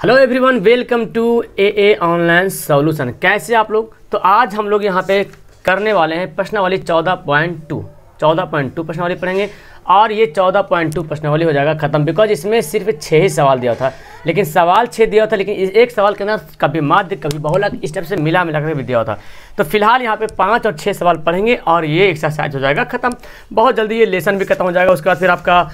Hello everyone welcome to A A online solution कैसे आप लोग? तो आज हम लोग यहाँ पे करने वाले हैं प्रश्नावली चौदह पॉइंट टू चौदह पॉइंट टू प्रश्नावली पढ़ेंगे और ये चौदह पॉइंट टू प्रश्नावली हो जाएगा खत्म बिकॉज़ इसमें सिर्फ़ छः ही सवाल दिया था। लेकिन सवाल छः दिया था, लेकिन एक सवाल के अंदर कभी माध्य, कभी बहुलक इस टाइप से मिला मिला कर भी दिया था। तो फ़िलहाल यहाँ पे पाँच और छः सवाल पढ़ेंगे और ये एक्सरसाइज हो जाएगा खत्म। बहुत जल्दी ये लेसन भी खत्म हो जाएगा, उसके बाद फिर आपका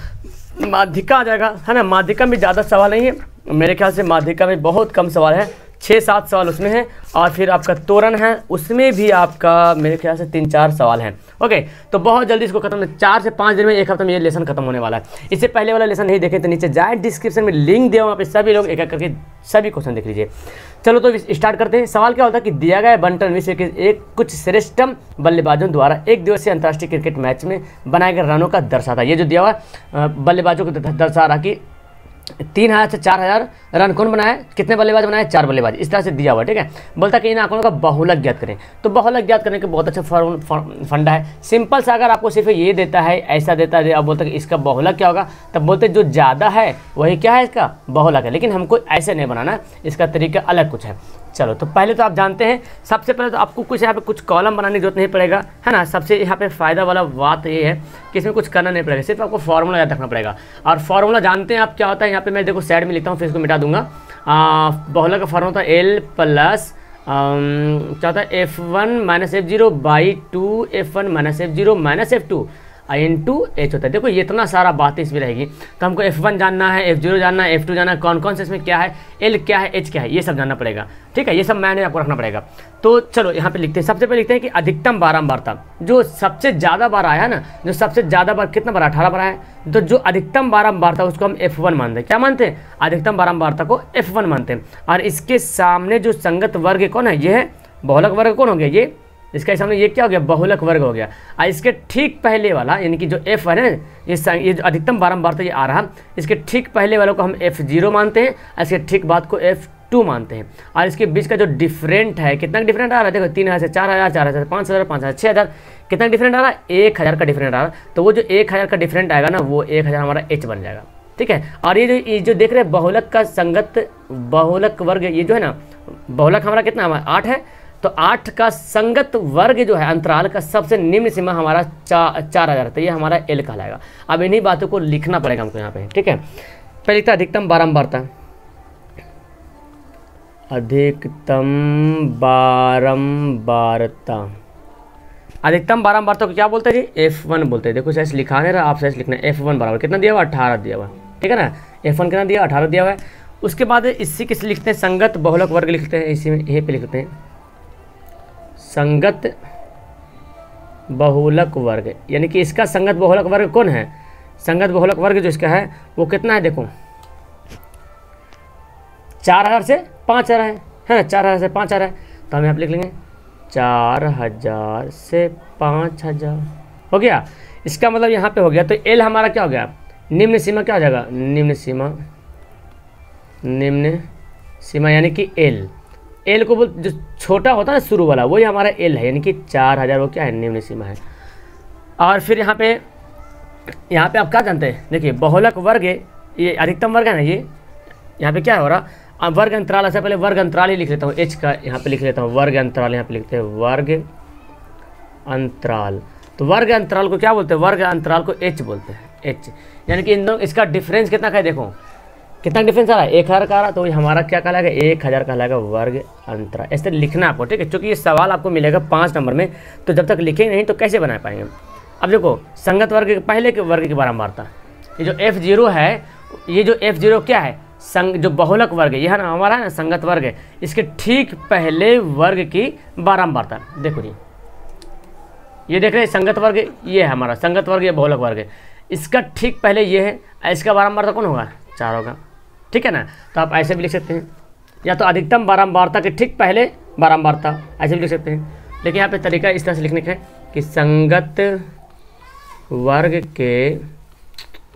माध्यिका आ जाएगा। है ना? माध्यिका में ज़्यादा सवाल नहीं है। मेरे ख्याल से माध्यिका में बहुत कम सवाल है। छः सात सवाल उसमें है और फिर आपका तोरण है, उसमें भी आपका मेरे ख्याल से तीन चार सवाल हैं। ओके तो बहुत जल्दी इसको खत्म चार से पाँच दिन में एक हफ़्ते में ये लेसन खत्म होने वाला है। इससे पहले वाला लेसन नहीं देखे तो नीचे जाए डिस्क्रिप्शन में लिंक दिया वहाँ पे सभी लोग एक एक करके सभी क्वेश्चन देख लीजिए। चलो तो स्टार्ट करते हैं। सवाल क्या होता है कि दिया गया बंटन विश्व के एक कुछ श्रेष्ठम बल्लेबाजों द्वारा एक दिवसीय अंतर्राष्ट्रीय क्रिकेट मैच में बनाए गए रनों का दर्शाता ये जो दिया हुआ बल्लेबाजों को दर्शा रहा कि तीन हज़ार से चार हज़ार रन कौन बनाए? कितने बल्लेबाज बनाए? चार बल्लेबाज। इस तरह से दिया हुआ ठीक है? बोलता कि इन आंकड़ों का बहुलक ज्ञात करें। तो बहुलक ज्ञात करने के बहुत अच्छा फंडा है। सिंपल सा अगर आपको सिर्फ़ ये देता है, ऐसा देता है अब बोलता कि इसका बहुलक क्या होगा? तब बोलते जो ज़्यादा है, वही क्या है इसका? बहुलक है। लेकिन हमको ऐसे नहीं बनाना इसका तरीका अलग कुछ है। चलो तो पहले तो आप जानते हैं, सबसे पहले तो आपको कुछ यहाँ पे कुछ कॉलम बनाने की ज़रूरत नहीं पड़ेगा, है ना? सबसे यहाँ पे फ़ायदा वाला बात ये है कि इसमें कुछ करना नहीं पड़ेगा, सिर्फ़ आपको फॉर्मूला याद रखना पड़ेगा। और फॉर्मूला जानते हैं आप क्या होता है? यहाँ पे मैं देखो साइड में लिखता हूँ, फिर इसको मिटा दूँगा। बहुला का फॉर्मूला था एल प्लस क्या होता है? F one minus F zero by two F one minus F zero minus F two N two H होता है। देखो, ये इतना सारा बातें इसमें रहेगी। तो हमको एफ़ वन जानना है एफ़ ज़ीरो जानना है एफ़ टू जानना है, कौन कौन से इसमें क्या है एल क्या है एच क्या है, ये सब जानना पड़ेगा। ठीक है? ये सब मैंने आपको रखना पड़ेगा। तो चलो, यहाँ पे लिखते हैं। सबसे पहले लिखते हैं कि अधिकतम बारंबारता। जो सबसे ज़्यादा बार आया ना, जो सबसे ज़्यादा बार, कितना बार? अठारह बार आया। तो जो अधिकतम बारंबारता, उसको हम एफ़ वन मानते हैं। क्या मानते हैं? अधिकतम बारंबारता को एफ़ वन मानते हैं। और इसके सामने जो संगत वर्ग कौन है? ये है? बहुलक वर्ग, कौन हो गया? ये इसका सामने ये क्या हो गया? बहुलक वर्ग हो गया। और इसके ठीक पहले वाला, यानी कि जो एफ़ है ना, ये ये जो अधिकतम बारम्बार तो ये आ रहा, इसके ठीक पहले वालों को हम एफ़ ज़ीरो मानते हैं और इसके ठीक बाद को एफ़ टू मानते हैं। और इसके बीच का जो डिफरेंट है, कितना डिफरेंट आ रहा है? देखो, तीन हज़ार से चार हज़ार चार हज़ार पाँच हज़ार पाँच हज़ार छः हज़ार, कितना डिफरेंट आ रहा है? एक हज़ार का डिफरेंट आ रहा है। तो वो जो एक हज़ार का डिफरेंट आएगा ना, वो एक हज़ार हमारा एच बन जाएगा। ठीक है? और ये जो ये जो देख रहे हैं, बहुलक का संगत, बहुलक वर्ग, ये जो है ना, बहुलक हमारा कितना, हमारा आठ है। तो आठ का संगत वर्ग जो है अंतराल का सबसे निम्न सीमा हमारा चा, चार हज़ार तो ये हमारा एल कहलाएगा। अब इन्हीं बातों को लिखना पड़ेगा हमको यहाँ पे ठीक है? पहले लिखता अधिकतम बारंबारता। अधिकतम बारंबारता। अधिकतम बारंबारता को क्या बोलते हैं जी? एफ़ वन बोलते हैं। देखो सैस लिखा नहीं रहा आप सैसे लिखना एफ़ वन बराबर। कितना दिया हुआ? अठारह दिया हुआ। ठीक है ना? एफ़ वन कितना दिया? अठारह दिया हुआ है। उसके बाद इसी किस लिखते हैं? संगत बहुलक वर्ग लिखते हैं। इसी में यहीं पे लिखते हैं। संगत बहुलक वर्ग। यानी कि इसका संगत बहुलक वर्ग कौन है? संगत बहुलक वर्ग जो इसका है, वो कितना है देखो। चार हज़ार से पाँच हज़ार है। है ना चार हज़ार से पाँच हज़ार है। तो हम यहाँ पर लिख लेंगे, चार हज़ार से पाँच हज़ार। हो गया? इसका मतलब यहाँ पे हो गया। तो एल हमारा क्या हो गया? निम्न सीमा क्या हो जाएगा? निम्न सीमा निम्न सीमा यानी कि एल। एल को बोल जो छोटा होता है ना, शुरू वाला, वही हमारा एल है, यानी कि चार हज़ार वो क्या है, निम्न सीमा है। और फिर यहाँ पे यहाँ पे आप क्या जानते हैं? देखिए, बहुलक वर्ग ये अधिकतम वर्ग है ना, ये? यहाँ पे क्या हो रहा? अब वर्ग अंतराल ऐसा पहले वर्ग अंतराल ही लिख लेता हूँ एच का यहाँ पे लिख लेता हूँ, वर्ग अंतराल यहाँ पे लिखते हैं, वर्ग अंतराल। तो वर्ग अंतराल को क्या बोलते हैं? वर्ग अंतराल को एच बोलते हैं एच यानी कि इन दोनों इसका डिफरेंस कितना का है, देखो कितना डिफरेंस आ रहा है? एक हज़ार का आ रहा तो हमारा क्या कहलाएगा? एक हज़ार कहलाएगा वर्ग अंतराल ऐसे लिखना आपको, ठीक है? क्योंकि ये सवाल आपको मिलेगा पाँच नंबर में तो जब तक लिखेंगे नहीं तो कैसे बना पाएँगे अब देखो, संगत वर्ग के, पहले के वर्ग की बारंबारता ये जो एफ़ ज़ीरो है, ये जो एफ़ ज़ीरो क्या है? संग, जो बहुलक वर्ग है यह ना हमारा है ना संगत वर्ग है। इसके ठीक पहले वर्ग की बारंबारता देखो जी। ये देख रहे हैं, संगत वर्ग, ये है हमारा, संगत वर्ग या बहुलक वर्ग है। इसका ठीक पहले ये है, इसका बारंबारता कौन होगा? चार होगा। ठीक है ना? तो आप ऐसे भी लिख सकते हैं। या तो अधिकतम बारंबारता के ठीक पहले बारंबारता, ऐसे भी लिख सकते हैं। लेकिन यहाँ पे तरीका इस तरह से लिखने का है कि संगत वर्ग के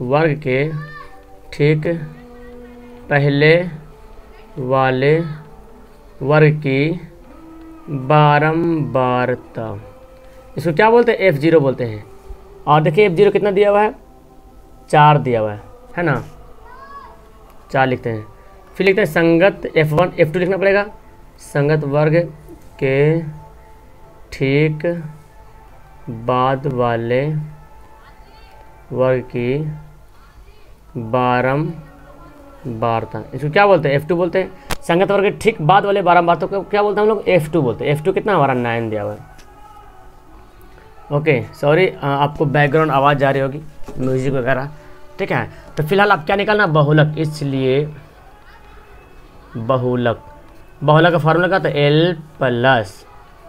वर्ग के ठीक पहले वाले वर्ग की बारंबारता। इसको क्या बोलते हैं? एफ़ ज़ीरो बोलते हैं। और देखिए एफ़ ज़ीरो कितना दिया हुआ है? चार दिया हुआ है। है ना? चार लिखते हैं। फिर लिखते हैं संगत एफ़ वन एफ़ टू लिखना पड़ेगा। संगत वर्ग के ठीक बाद वाले वर्ग की बारंबारता इसको क्या बोलते हैं? एफ़ टू बोलते हैं। संगत वर्ग के ठीक बाद वाले बारंबारता को क्या बोलते हैं हम लोग? एफ़ टू बोलते हैं। एफ़ टू कितना हमारा नाइन दिया हुआ है। ओके सॉरी आपको बैकग्राउंड आवाज़ जा रही होगी म्यूज़िक वगैरह। ठीक है? तो फ़िलहाल आप क्या निकालना? बहुलक। इसलिए बहुलक। बहुलक का फॉर्मूला क्या था L plus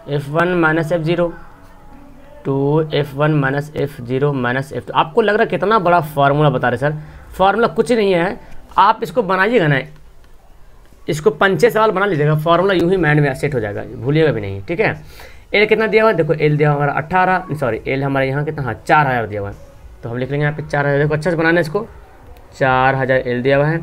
F one minus F zero two F one minus F zero minus F two आपको लग रहा है कितना बड़ा फार्मूला बता रहे सर फार्मूला कुछ नहीं है। आप इसको बनाइएगा ना। इसको पंचे सवाल बना लीजिएगा। फार्मूला यूँ ही माइंड में सेट हो जाएगा। भूलिएगा भी नहीं, ठीक है? एल कितना दिया हुआ है? देखो एल दिया हुआ हमारा अट्ठारह सॉरी एल हमारे यहाँ कितना? हाँ चार हज़ार दिया हुआ है। तो हम लिख लेंगे यहाँ पे चार हज़ार। देखो अच्छा से बनाना इसको। चार हज़ार एल दिया हुआ है।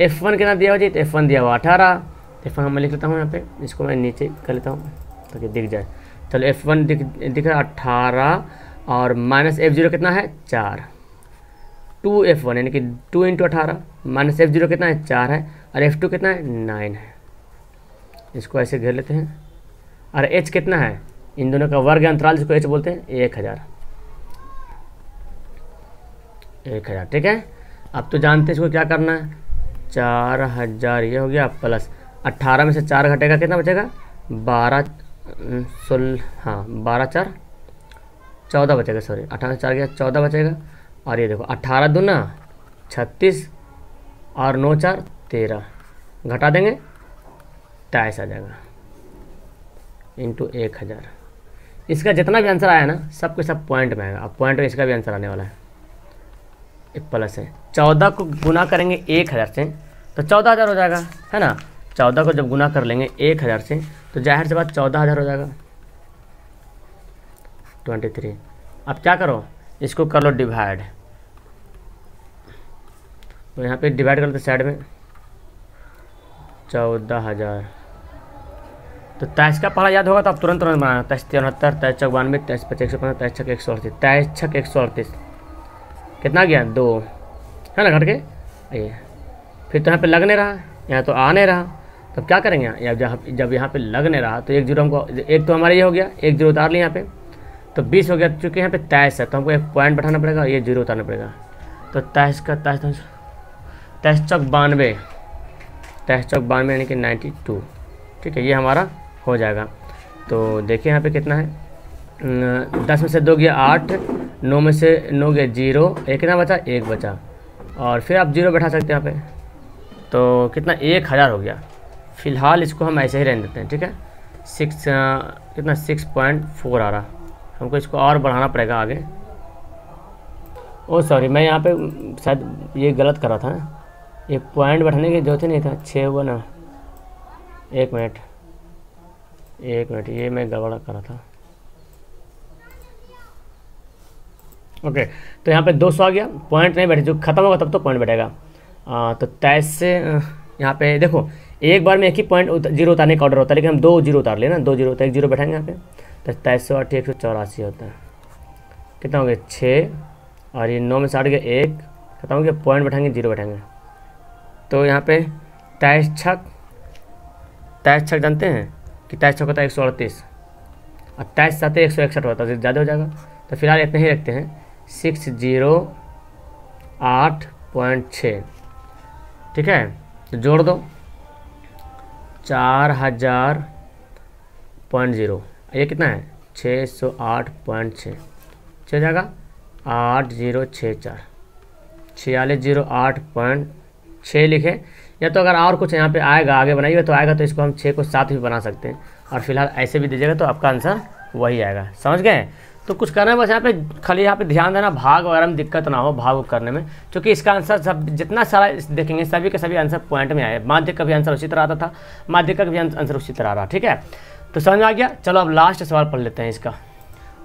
एफ़ वन कितना दिया हुआ जी? तो एफ़ वन दिया हुआ अठारह। एफ़ वन मैं लिख लेता हूँ यहाँ पे। इसको मैं नीचे कर लेता हूँ ताकि दिख जाए। चलो एफ़ वन दिख दिख रहा है अट्ठारह और माइनस एफ़ ज़ीरो कितना है? चार। टू एफ़ वन यानी कि टू इंटू अठारह। माइनस एफ़ ज़ीरो कितना है? चार है। और एफ़ टू कितना है? नाइन है। इसको ऐसे घेर लेते हैं। और एच कितना है? इन दोनों का वर्ग अंतराल जिसको एच बोलते हैं, एक हज़ार। एक हज़ार, ठीक है? अब तो जानते हैं इसको क्या करना है। चार हज़ार, ये हो गया प्लस। अट्ठारह में से चार घटेगा, कितना बचेगा? बारह सोलह हाँ बारह चार। चौदह बचेगा सॉरी अठारह से चार गया, चौदह बचेगा। और ये देखो अट्ठारह दूना, छत्तीस और नौ चार, तेरह। घटा देंगे, तेईस आ जाएगा। इंटू एक हज़ार। इसका जितना भी आंसर आया ना, सब के सब पॉइंट में आएगा। अब पॉइंट में इसका भी आंसर आने वाला है। एक प्लस है। चौदह को गुना करेंगे एक हज़ार से तो चौदह हज़ार हो जाएगा, है ना? चौदह को जब गुना कर लेंगे एक हज़ार से तो ज़ाहिर से बात चौदह हज़ार हो जाएगा। ट्वेंटी थ्री अब क्या करो? इसको कर लो डिवाइड तो यहाँ पे डिवाइड कर लेते साइड में। चौदह हज़ार। तो तेईस का पढ़ा याद होगा तो आप तुरंत तुरंत बनाना। तेईस तिहत्तर, तेईस चौक बानवे तेईस पचास एक सौ पंद्रह तेईस छक एक सौ अड़तीस। तेईस छक एक सौ अड़तीस। कितना गया? दो। है ना, घट के? ये फिर तो यहाँ पे लग नहीं रहा, यहाँ तो आ नहीं रहा। तब क्या करेंगे यहाँ? जहाँ जब यहाँ पे लग नहीं रहा तो एक ज़ीरो हमको एक तो हमारा ये हो गया, एक ज़ीरो उतार लिया यहाँ पे। तो बीस हो गया, चूँकि यहाँ पे तेईस है तो हमको एक पॉइंट बैठाना पड़ेगा, ये ज़ीरो उतारना पड़ेगा। तो तेईस का तेईस तेईस चौक बानवे। तेईस चौक बानवे यानी कि नाइन्टी टू ठीक है, ये हमारा हो जाएगा। तो देखिए यहाँ पे कितना है। दस में से दो गया आठ, नौ में से नौ गया ज़ीरो, एक कितना बचा, एक बचा। और फिर आप ज़ीरो बैठा सकते हैं यहाँ पे। तो कितना, एक हज़ार हो गया। फ़िलहाल इसको हम ऐसे ही रहने देते हैं, ठीक है? सिक्स कितना, सिक्स पॉइंट फोर आ रहा। हमको इसको और बढ़ाना पड़ेगा आगे। ओ, सॉरी, मैं यहाँ पे शायद ये गलत कर रहा था। ना ये पॉइंट बैठाने की ज़रूरत ही नहीं था, छः हुआ ना। एक मिनट एक मिनट, ये मैं गड़बड़ा कर रहा था। ओके तो यहाँ पे 200 आ गया। पॉइंट नहीं बैठे जो खत्म होगा तब तो पॉइंट बैठेगा। तो तेईस से यहाँ पे देखो एक बार में एक ही पॉइंट उत, ज़ीरो उतारने का ऑर्डर होता है लेकिन हम दो ज़ीरो उतार लेना दो ज़ीरो होता है एक ज़ीरो बैठाएँगे यहाँ पे। तो तेईस सौ आठ एक सौ चौरासी होता है। कितना हो गया? छः और ये नौ में से आठ गया एक। खत्म हो गया पॉइंट बैठाएँगे ज़ीरो बैठाएँगे। तो यहाँ पे तेईस छक तेईस छक जानते हैं कि तेईस छक होता है एक सौ अड़तीस। और तेईस सात एक सौ इकसठ होता है ज़्यादा हो जाएगा। तो फ़िलहाल इतने ही रखते हैं। सिक्स ज़ीरो आठ पॉइंट छः। ठीक है? तो जोड़ दो। चार हज़ार पॉइंट ज़ीरो। ये कितना है? छः सौ आठ पॉइंट छः। छः जाएगा? आठ ज़ीरो छः चार। छियालीस ज़ीरो आठ पॉइंट छः लिखे। या तो अगर और कुछ यहाँ पे आएगा, आगे बनाइएगा तो आएगा तो इसको हम छः को सात भी बना सकते हैं। और फ़िलहाल ऐसे भी दीजिएगा तो आपका आंसर वही आएगा। समझ गए? तो कुछ करना है, बस यहाँ पे खाली यहाँ पे ध्यान देना, भाग वगैरह में दिक्कत ना हो भाग करने में, क्योंकि इसका आंसर सब, जितना सारा देखेंगे, सभी के सभी आंसर पॉइंट में आए माध्यम का भी आंसर उसी तरह आता था माध्यम का भी आंसर उसी तरह आ रहा, ठीक है? तो समझ में आ गया? चलो अब लास्ट सवाल पढ़ लेते हैं इसका।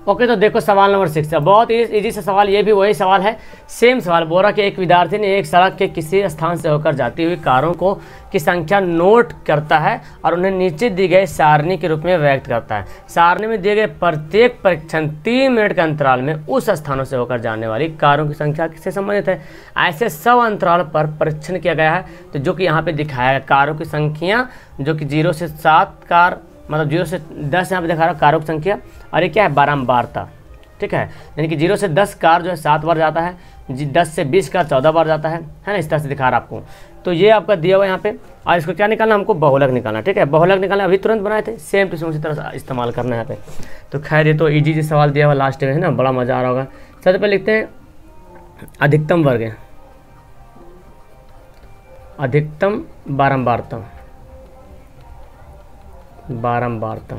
ओके तो देखो सवाल नंबर सिक्स है। बहुत इजी से सवाल, ये भी वही सवाल है। सेम सवाल, बोरा के एक विद्यार्थी ने एक सड़क के किसी स्थान से होकर जाती हुई कारों को की संख्या नोट करता है और उन्हें नीचे दी गई सारणी के रूप में व्यक्त करता है। सारणी में दिए गए प्रत्येक परीक्षण तीन मिनट के अंतराल में उस स्थानों से होकर जाने वाली कारों की संख्या किससे संबंधित है? ऐसे सब अंतराल पर परीक्षण किया गया है। तो जो कि यहाँ पे दिखाया है कारों की संख्या, जो कि ज़ीरो से सात कार मतलब ज़ीरो से दस यहाँ पे दिखा रहा है कारों की संख्या, और ये क्या है? बारम्बारता ठीक है? यानी कि ज़ीरो से दस कार जो है, सात बार जाता है, जी दस से बीस कार चौदह बार जाता है है ना? इस तरह से दिखा रहा आपको। तो ये आपका दिया हुआ यहाँ पे, और इसको क्या निकालना हमको बहुलक निकालना ठीक है? बहुलक निकालना अभी तुरंत बनाए थे सेम टू सेम उसी तरह से इस्तेमाल करना है यहाँ पे। तो खैर, ये तो ईजी जी सवाल दिया हुआ लास्ट में, है ना? बड़ा मज़ा आ रहा होगा। सबसे पहले लिखते हैं, अधिकतम वर्ग अधिकतम बारम्बारता बारम्बारता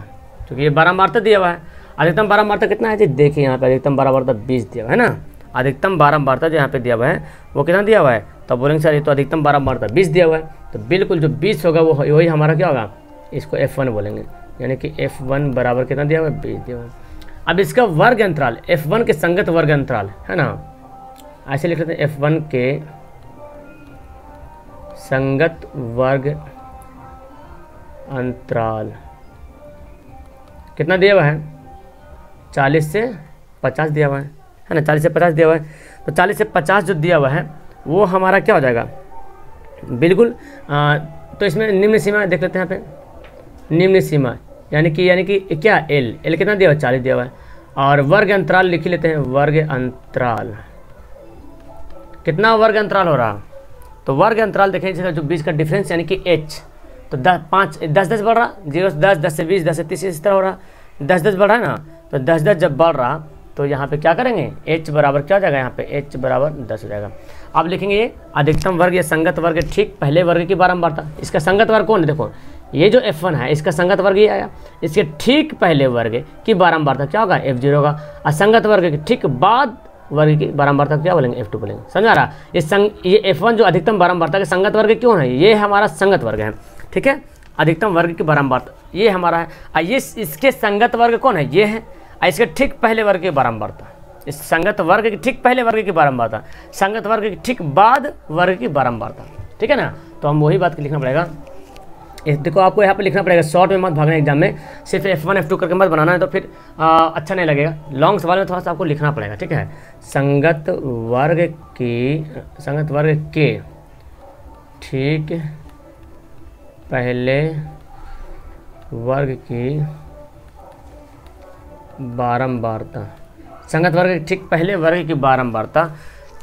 क्योंकि ये बारम्बारता दिया हुआ है। अधिकतम बारम्बारता कितना है जी? देखिए यहाँ पे अधिकतम बारम्बारता बीस दिया हुआ है ना? अधिकतम बारम्बारता जो यहाँ पे दिया हुआ है, वो कितना दिया हुआ है? तो बोलेंगे सर, ये तो अधिकतम बारम्बारता बीस दिया हुआ है। तो बिल्कुल जो बीस होगा, वो वही हमारा क्या होगा? इसको एफ़ वन बोलेंगे। यानी कि एफ़ वन बराबर कितना दिया हुआ है? बीस दिया हुआ है। अब इसका वर्ग अंतराल एफ़ वन के संगत वर्ग अंतराल है ना? ऐसे लिख लेते हैं एफ़ वन के संगत वर्ग अंतराल। कितना दिया हुआ है? चालीस से पचास दिया हुआ है। है ना? चालीस से पचास दिया हुआ है। तो चालीस से पचास जो दिया हुआ है वो हमारा क्या हो जाएगा? बिल्कुल आ, तो इसमें निम्न सीमा देख लेते हैं यहाँ पे। निम्न सीमा यानी कि यानी कि क्या? एल एल कितना दिया हुआ है? चालीस दिया हुआ है। और वर्ग अंतराल लिख लेते हैं वर्ग अंतराल। कितना वर्ग अंतराल हो रहा? तो वर्ग अंतराल देखें जो बीच का डिफरेंस यानी कि एच तो दस, पाँच, दस दस बढ़ रहा, ज़ीरो से दस दस से बीस, दस से तीस, इस तरह हो रहा। दस दस बढ़ रहा है ना तो दस दस जब बढ़ रहा तो यहाँ पे क्या करेंगे? एच बराबर क्या हो जाएगा यहाँ पे? एच बराबर दस हो जाएगा। अब लिखेंगे ये, अधिकतम वर्ग या संगत वर्ग, ठीक, पहले वर्ग की बारम्बारता इसका संगत वर्ग कौन है? देखो, ये जो एफ़ वन है, इसका संगत वर्ग ये आया। इसके ठीक पहले वर्ग की बारम्बारता क्या होगा? एफ़ ज़ीरो होगा। और संगत वर्ग के ठीक बाद वर्ग की बारम्बारता क्या बोलेंगे? एफ़ टू बोलेंगे। समझा रहा? ये संग, ये एफ़ वन जो अधिकतम बारम्बारता के संगत वर्ग क्यों है? ये हमारा संगत वर्ग है। ठीक है? अधिकतम वर्ग की बारम्बारता ये हमारा है। और ये इसके संगत वर्ग कौन है? ये है। और इसके ठीक पहले वर्ग की बारम्बारता इस संगत वर्ग की ठीक पहले वर्ग की बारम्बारता संगत वर्ग की ठीक बाद वर्ग की बारम्बारता ठीक है ना? तो हम वही बात लिखना पड़ेगा। देखो आपको यहाँ पे लिखना पड़ेगा शॉर्ट में मत भागना एग्ज़ाम में। सिर्फ़ एफ़ वन एफ़ टू करके मत बनाना है तो फिर आ, अच्छा नहीं लगेगा। लॉन्ग सवाल में थोड़ा सा आपको लिखना पड़ेगा ठीक है? संगत वर्ग की संगत वर्ग के ठीक पहले वर्ग की बारंबारता। संगत वर्ग ठीक पहले वर्ग की बारंबारता।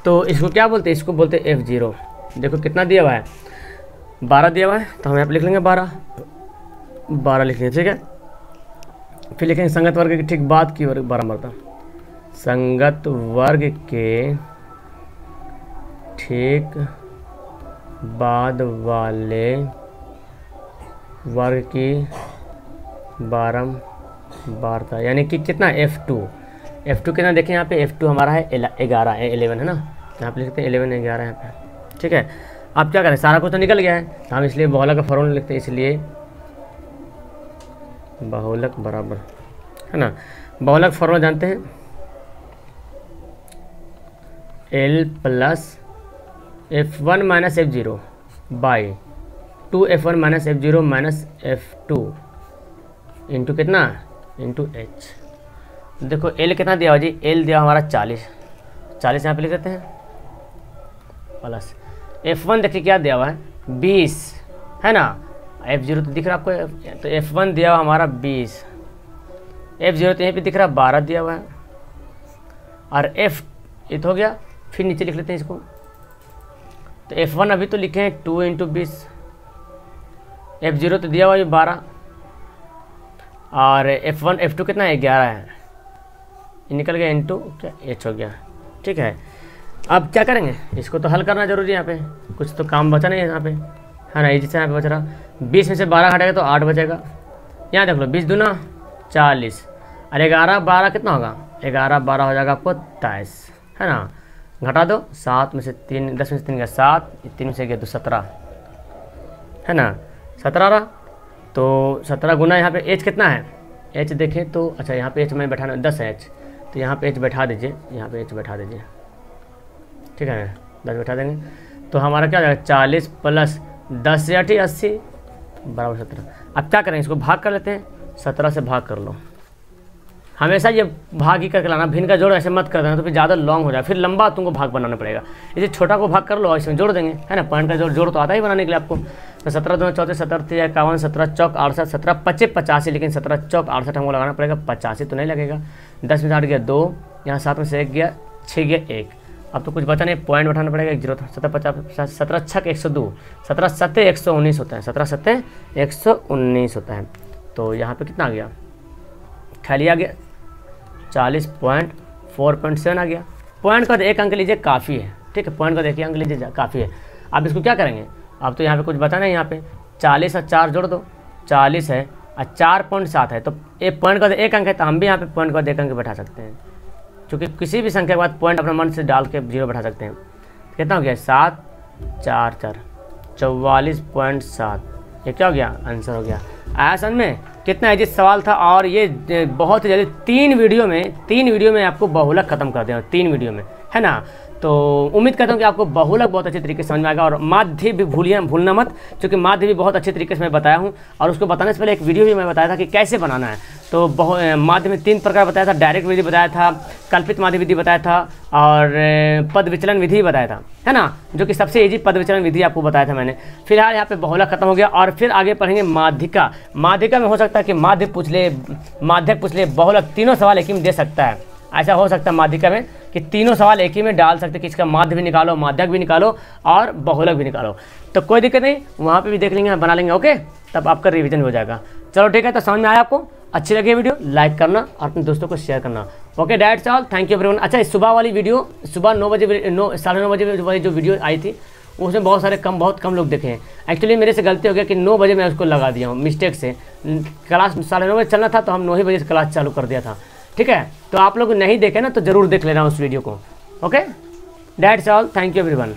तो इसको क्या बोलते हैं? इसको बोलते हैं एफ़ ज़ीरो देखो कितना दिया हुआ है। बारह दिया हुआ है तो हम यहाँ पर लिख लेंगे बारह। बारह लिख लेंगे, ठीक है? फिर लिखेंगे संगत वर्ग की ठीक बाद की वर्ग बारंबारता। संगत वर्ग के ठीक बाद वाले वर्ग की बारम्बारता यानी कि कितना एफ़ टू एफ़ टू कितना? देखें यहाँ पे एफ़ टू हमारा है ग्यारह एलेवन है ना? यहाँ पे लिखते हैं एलेवन ग्यारह यहाँ पे। ठीक है? अब क्या करें? सारा कुछ तो निकल गया है। हम इसलिए बहुलक का फॉर्मूला लिखते हैं, इसलिए बहुलक बराबर, है ना? बहुलक फॉर्मूला जानते हैं? L plus F one minus F zero by two F one minus F zero minus F two into कितना? Into H. देखो एल कितना दिया हुआ जी? एल दिया हमारा चालीस। चालीस यहाँ पे लिख देते हैं। प्लस। एफ़ वन देखिए क्या दिया हुआ है? बीस। है ना? एफ़ ज़ीरो तो दिख रहा है आपको? तो एफ़ वन दिया हुआ हमारा बीस। एफ़ ज़ीरो तो यहीं पे दिख रहा है, बारह दिया हुआ है। और एफ़, ये तो हो गया। फिर नीचे लिख लेते हैं इसको। तो एफ़ वन अभी तो लिखे हैं टू इंटू बीस। एफ़ ज़ीरो तो दिया हुआ ये बारह। और एफ़ वन एफ़ टू कितना है? ग्यारह है। निकल गया इन टू क्या? एच हो गया। ठीक है। अब क्या करेंगे? इसको तो हल करना ज़रूरी है यहाँ पे। कुछ तो काम बचा नहीं है यहाँ पे। है ना ये जैसे यहाँ पे बच रहा। बीस में से बारह हटेगा तो आठ बचेगा। यहाँ देख लो, बीस दूना, चालीस। और ग्यारह, बारह कितना होगा? ग्यारह, बारह हो जाएगा आपको तेईस। है ना? घटा दो, सात में से तीन, दस में से तीन गया सात तीन में से गया तो सत्रह। है ना? सत्रह रहा? तो सत्रह गुना यहाँ पे एच कितना है? एच देखें तो अच्छा यहाँ पे एच मैं बैठाना दस है एच तो यहाँ पे एच बैठा दीजिए, यहाँ पे एच बैठा दीजिए। ठीक है? दस बैठा देंगे। तो हमारा क्या हो जाएगा? चालीस प्लस दस से अठी अस्सी, बराबर सत्रह। अब क्या करें, इसको भाग कर लेते हैं। सत्रह से भाग कर लो। हमेशा ये भाग ही करके लाना, भिन्न का जोड़ ऐसे मत कर देना तो फिर ज़्यादा लॉन्ग हो जाए फिर लंबा तुमको भाग बनाना पड़ेगा। इसे छोटा को भाग कर लो और इसमें जोड़ देंगे, है ना? पॉइंट का जोड़ जोड़ तो आता ही बनाने के लिए आपको। तो सत्रह दो चौथे सत्रह तीन इक्यावन, सत्रह चौक, अड़सठ, सत्रह पच्चीस, पचासी, लेकिन सत्रह चौक, अड़सठ हमको लगाना पड़ेगा, पचासी तो नहीं लगेगा। दस में से आठ गया दो, यहाँ सात में से एक गया छः गया एक। अब तो कुछ बचा नहीं पॉइंट बैठाना पड़ेगा, एक ज़ीरो सत्रह पचास सत्रह छक, एक सौ दो, सत्रह सत्तर एक सौ उन्नीस होता है, सत्रह सत्तर एक सौ उन्नीस होता है। तो यहाँ पे कितना आ गया? खाली आ गया, चालीस पॉइंट फोर पॉइंट सेवन आ गया। पॉइंट का एक अंक लीजिए, काफ़ी है, ठीक है पॉइंट का देखिए अंक लीजिए, काफ़ी है। अब इसको क्या करेंगे? अब तो यहाँ पे कुछ बता नहीं यहाँ पे। चालीस और चार जोड़ दो। चालीस है और चार पॉइंट सात है। तो एक पॉइंट का एक अंक है तो हम भी यहाँ पे पॉइंट का एक अंक बैठा सकते हैं। क्योंकि किसी भी संख्या के बाद पॉइंट अपने मन से डाल के ज़ीरो बैठा सकते हैं। कितना हो गया? सात, चार चार। चौवालीस पॉइंट सात। ये क्या हो गया? आंसर हो गया। समझ में? कितना अजीत सवाल था और ये बहुत ही जल्दी तीन वीडियो में, तीन वीडियो में आपको बहुलक खत्म कर दें। तीन वीडियो में। है ना? तो उम्मीद करता हूँ कि आपको बहुलक बहुत अच्छे तरीके से समझ में आएगा और माध्य भी भूलिए, भूलना मत, क्योंकि माध्य भी बहुत अच्छे तरीके से मैं बताया हूँ। और उसको बताने से पहले एक वीडियो भी मैं बताया था कि कैसे बनाना है। तो बहु माध्य में तीन प्रकार बताया था, डायरेक्ट विधि बताया था, कल्पित माध्य विधि बताया था, और पद विचलन विधि बताया था। है ना? जो कि सबसे ईजी पद विचलन विधि आपको बताया था मैंने। फ़िलहाल यहाँ पे बहुला खत्म हो गया और फिर आगे पढ़ेंगे माध्यिका। माध्यिका में हो सकता है कि माध्य पूछ ले, माध्यक पूछ ले, बहुलक तीनों सवाल एक ही दे सकता है। ऐसा हो सकता है माध्यिका में कि तीनों सवाल एक ही में डाल सकते कि इसका माध्य भी निकालो, माध्यक भी निकालो और बहुलक भी निकालो। तो कोई दिक्कत नहीं, वहाँ पे भी देख लेंगे, बना लेंगे, ओके? तब आपका रिविजन हो जाएगा। चलो ठीक है तो समझ में आया आपको? अच्छी लगी वीडियो लाइक करना और अपने दोस्तों को शेयर करना। Okay that's all thank you everyone अच्छा सुबह वाली वीडियो, सुबह नौ बजे, नौ, साढ़े नौ बजे वाली जो वीडियो आई थी, उसमें बहुत सारे कम, बहुत कम लोग देखे हैं। एक्चुअली मेरे से गलती हो गया कि नौ बजे मैं उसको लगा दिया हूँ मिस्टेक से। क्लास साढ़े नौ बजे चलना था तो हम नौ ही बजे से क्लास चालू कर दिया था। ठीक है? तो आप लोग नहीं देखे ना तो ज़रूर देख लेना उस वीडियो को। Okay that's all thank you everyone